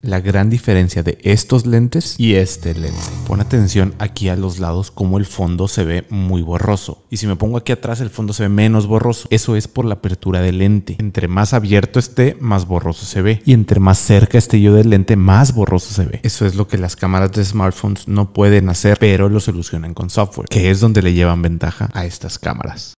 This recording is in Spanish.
la gran diferencia de estos lentes y este lente. Pon atención aquí a los lados como el fondo se ve muy borroso. Y si me pongo aquí atrás el fondo se ve menos borroso. Eso es por la apertura del lente. Entre más abierto esté, más borroso se ve. Y entre más cerca esté yo del lente, más borroso se ve. Eso es lo que las cámaras de smartphones no pueden hacer, pero lo solucionan con software, que es donde le llevan ventaja a estas cámaras.